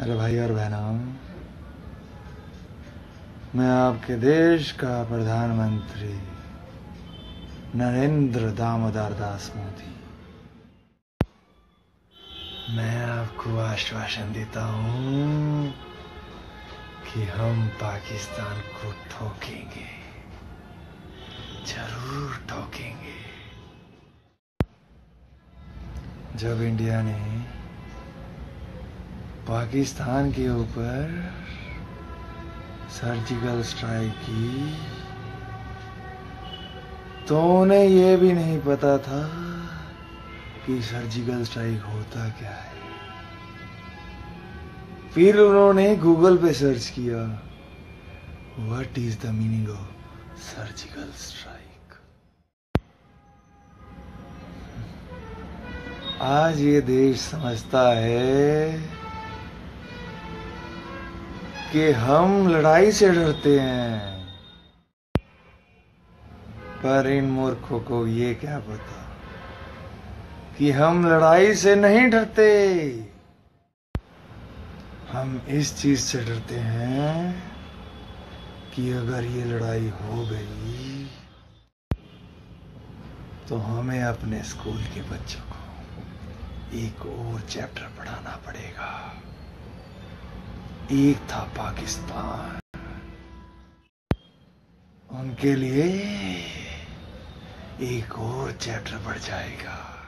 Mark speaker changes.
Speaker 1: अरे भाई और बहनों, मैं आपके देश का प्रधानमंत्री नरेंद्र दामोदर दास मोदी। मैं आपको आश्वासन देता हूँ कि हम पाकिस्तान को ठोकेंगे, ज़रूर ठोकेंगे। जब इंडिया ने पाकिस्तान के ऊपर सर्जिकल स्ट्राइक की। तो उन्हें यह भी नहीं पता था कि सर्जिकल स्ट्राइक होता क्या है। फिर उन्होंने गूगल पे सर्च किया what is the meaning of surgical strike आज ये देश समझता है कि हम लड़ाई से डरते हैं। पर इन मूर्खों को ये क्या पता कि हम लड़ाई से नहीं डरते। हम इस चीज़ से डरते हैं कि अगर ये लड़ाई हो गई तो हमें अपने स्कूल के बच्चों को एक और चैप्टर पढ़ाना पड़ेगा। एक था पाकिस्तान। उनके लिए एक और चैप्टर बढ़ जाएगा।